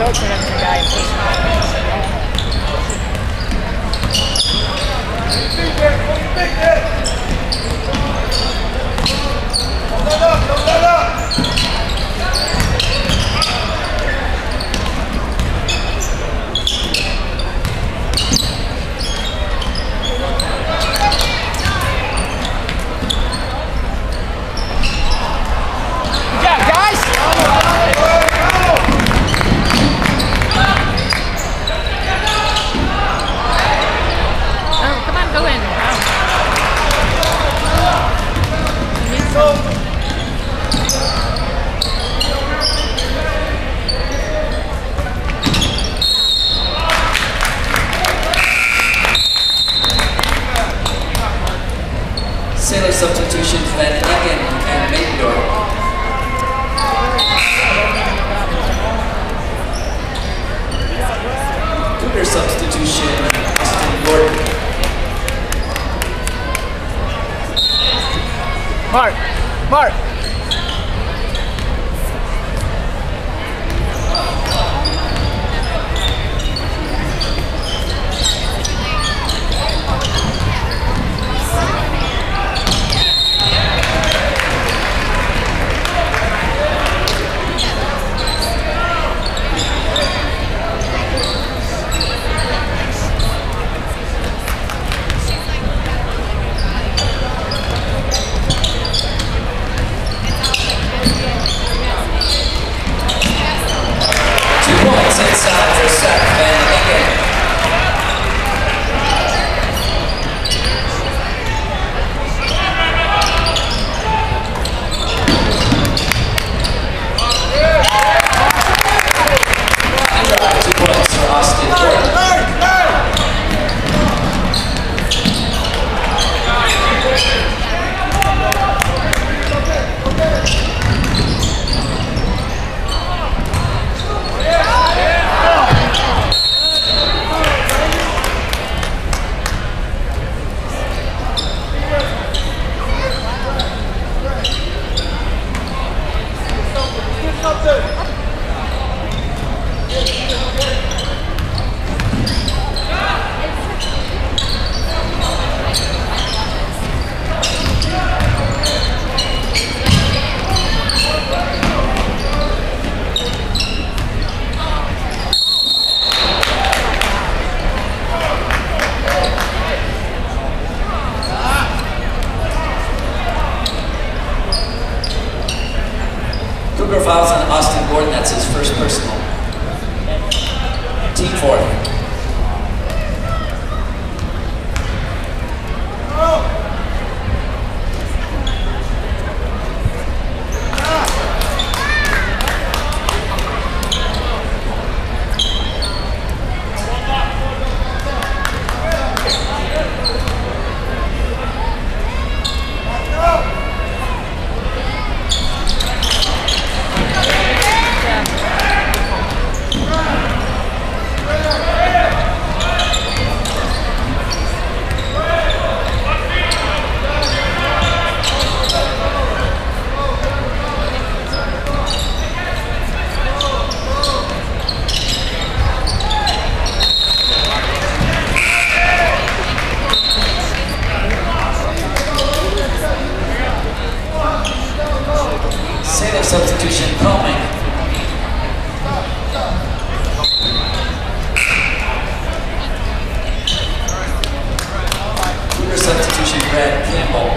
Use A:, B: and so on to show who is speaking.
A: stoked for them to come back and push.
B: Substitutions Van Engen and Maidendorf. Cougar substitution, Austin Gordon. Mark, Mark. Inside. hours. Uh, Cougar fouls on Austin Gordon. That's his first personal. Team fourth. Substitution Brad Campbell.